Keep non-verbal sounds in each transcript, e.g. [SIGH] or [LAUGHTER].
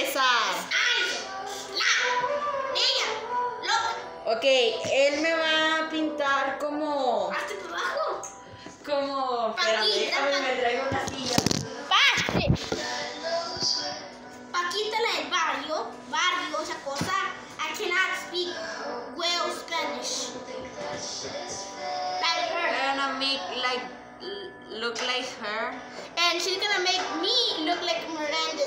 empezar. Ok, él me va a pintar como. Abajo. Como. Espérame, Paquita, déjame, me traigo una silla. Pase. Paquita la del barrio, barrio, esa cosa. I cannot speak well Spanish. Like her. I'm gonna make like. Look like her. And she's gonna make me look like Miranda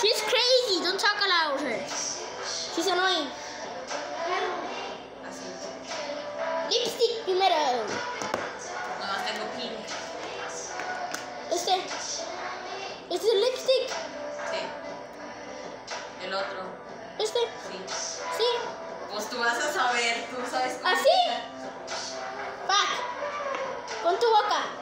She's crazy. Don't talk aloud with her. She's annoying. Lipstick primero. Nomás tengo pink. Este. Este es el lipstick. Sí. El otro. Este. Sí. Sí. Pues tú vas a saber, tú sabes cómo. ¿Así? pintar. Pac. Con tu boca.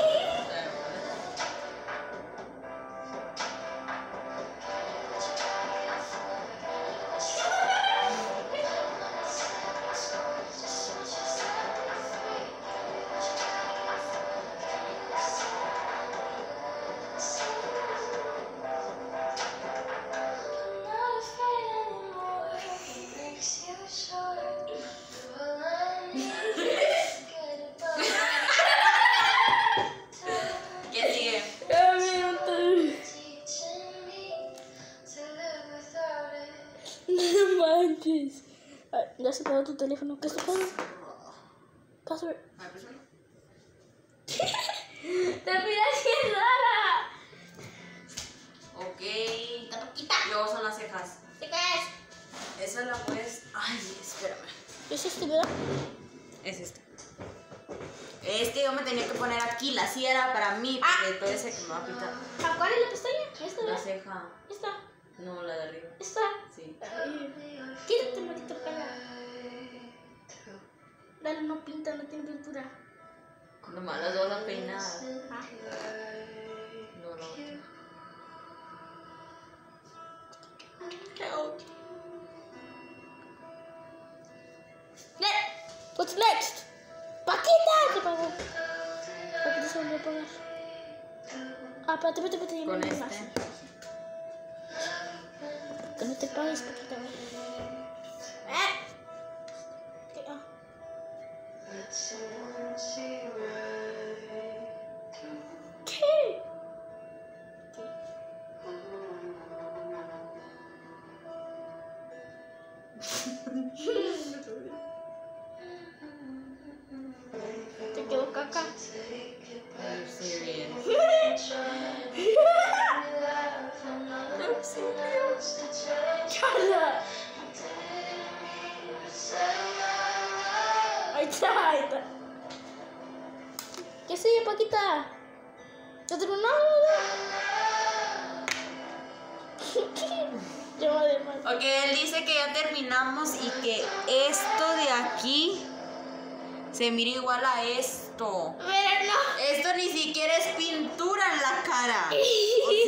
Ah, se pagó tu teléfono. ¿Qué es tu password? Ah. [LAUGHS] Te miras bien rara. Ok. Luego son las cejas. ¿Qué es? Esa la puedes. Ay, espérame. ¿Es este, verdad? Es este. Este yo me tenía que poner aquí, la sierra para mí, porque todo ese que me va a pintar. ¿A cuál es la pestaña? ¿Esta, La ceja. ¿Esta? No, la de arriba. ¿Esta? Sí. Ay, Quítate, maldito pelo. Dale, no pinta, no tiene pintura. Nomás las dos peinadas. Ah. No, no. Ne- What's next? ¡Paquita! Paquita se volvió a pagar. Ah, espérate, espérate, espérate. Con este. Más. Que no te pagues, Paquita. güey. Eh. ¿Qué? Carla. Ahí está, ahí está. ¿Qué sigue, Paquita? ¿Ya terminó? [LAUGHS] Ok, él dice que ya terminamos y que esto de aquí se mira igual a esto. Pero no. Esto ni siquiera es pintura en la cara. [LAUGHS]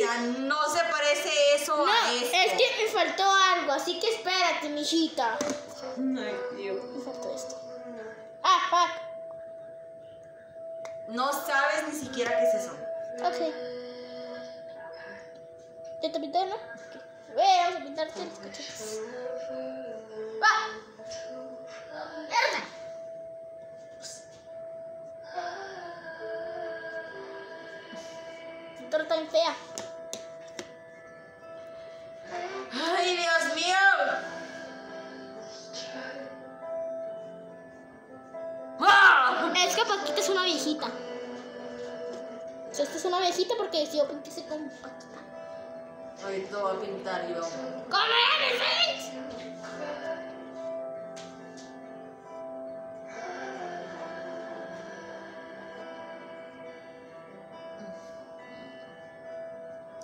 Sea, no se parece eso No, a esto. es que me faltó algo, así que espérate, mijita. Ay, Dios. Me faltó esto. Ah, fuck. No sabes ni siquiera qué es eso. Ok. ¿Ya te pinté, no? Ok. Ve, vamos a pintarte los cachetes. ¡Ah! ¡Mierda! Está bien fea. Es que Paquita es una viejita. O sea, esta es una viejita porque si yo pinté con Paquita. Ahorita voy a pintar yo.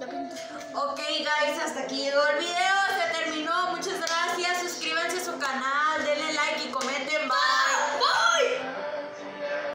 La pintura. Ok, guys, hasta aquí llegó el video.